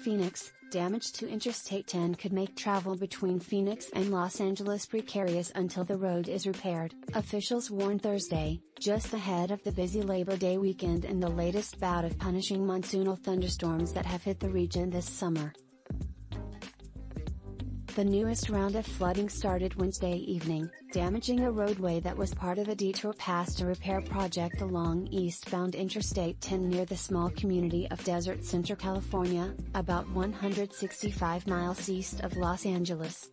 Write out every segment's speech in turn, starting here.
Phoenix, damage to Interstate 10 could make travel between Phoenix and Los Angeles precarious until the road is repaired, officials warned Thursday, just ahead of the busy Labor Day weekend and the latest bout of punishing monsoonal thunderstorms that have hit the region this summer. The newest round of flooding started Wednesday evening, damaging a roadway that was part of a detour past a repair project along eastbound Interstate 10 near the small community of Desert Center, California, about 165 miles east of Los Angeles.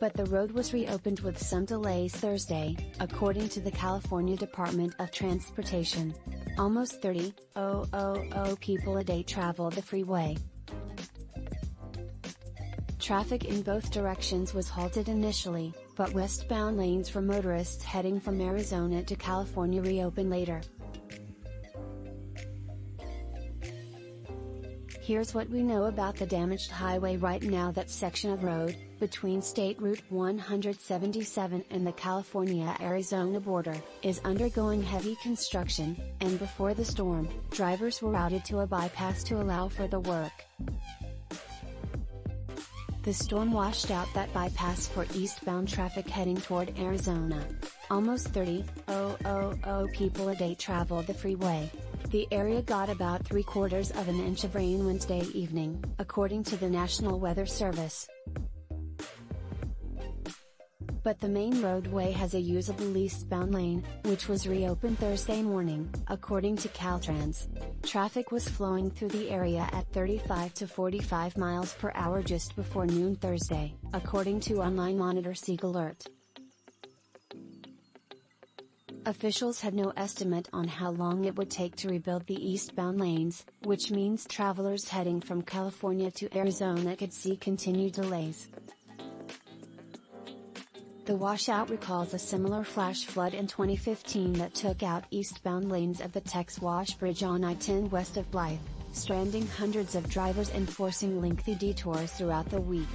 But the road was reopened with some delays Thursday, according to the California Department of Transportation. Almost 30,000 people a day travel the freeway, Traffic in both directions was halted initially, but westbound lanes for motorists heading from Arizona to California reopened later. Here's what we know about the damaged highway right now that section of road, between State Route 177 and the California-Arizona border, is undergoing heavy construction, and before the storm, drivers were routed to a bypass to allow for the work. The storm washed out that bypass for eastbound traffic heading toward Arizona. Almost 30,000 people a day travel the freeway. The area got about three quarters of an inch of rain Wednesday evening, according to the National Weather Service but the main roadway has a usable eastbound lane, which was reopened Thursday morning, according to Caltrans. Traffic was flowing through the area at 35 to 45 miles per hour just before noon Thursday, according to online monitor SigAlert. Officials had no estimate on how long it would take to rebuild the eastbound lanes, which means travelers heading from California to Arizona could see continued delays. The washout recalls a similar flash flood in 2015 that took out eastbound lanes of the Tex Wash Bridge on I-10 west of Blythe, stranding hundreds of drivers and forcing lengthy detours throughout the week.